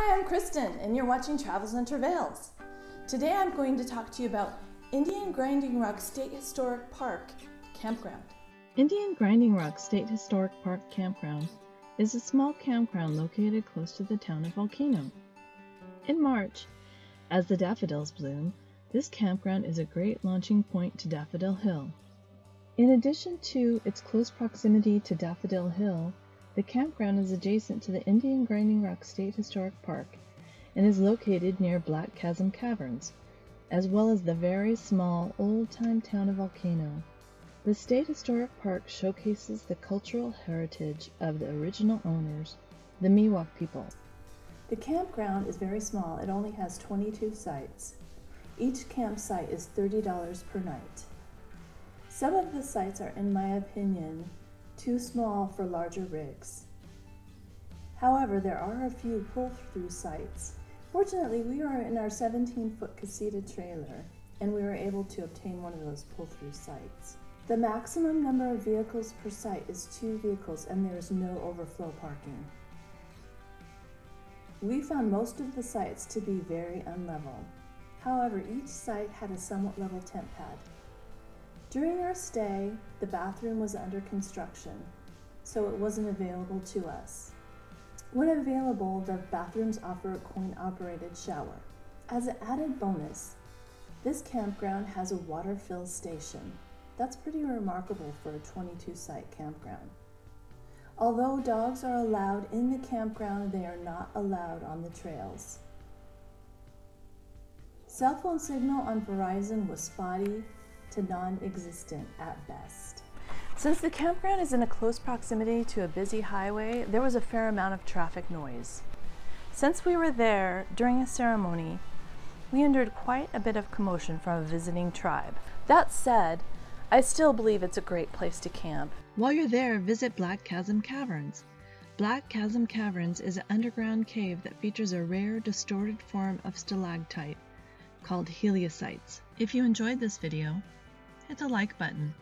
Hi, I'm Kristen, and you're watching Travels and Travails. Today I'm going to talk to you about Indian Grinding Rock State Historic Park Campground. Indian Grinding Rock State Historic Park Campground is a small campground located close to the town of Volcano. In March, as the daffodils bloom, this campground is a great launching point to Daffodil Hill. In addition to its close proximity to Daffodil Hill, the campground is adjacent to the Indian Grinding Rock State Historic Park and is located near Black Chasm Caverns, as well as the very small old-time town of Volcano. The State Historic Park showcases the cultural heritage of the original owners, the Miwok people. The campground is very small. It only has 22 sites. Each campsite is $30 per night. Some of the sites are, in my opinion, too small for larger rigs. However, there are a few pull-through sites. Fortunately, we are in our 17-foot casita trailer, and we were able to obtain one of those pull-through sites. The maximum number of vehicles per site is two vehicles, and there is no overflow parking. We found most of the sites to be very unlevel. However, each site had a somewhat level tent pad. During our stay, the bathroom was under construction, so it wasn't available to us. When available, the bathrooms offer a coin-operated shower. As an added bonus, this campground has a water fill station. That's pretty remarkable for a 22-site campground. Although dogs are allowed in the campground, they are not allowed on the trails. Cell phone signal on Verizon was spotty to non-existent at best. Since the campground is in a close proximity to a busy highway, there was a fair amount of traffic noise. Since we were there during a ceremony, we endured quite a bit of commotion from a visiting tribe. That said, I still believe it's a great place to camp. While you're there, visit Black Chasm Caverns. Black Chasm Caverns is an underground cave that features a rare, distorted form of stalactite called helictites. If you enjoyed this video, hit the like button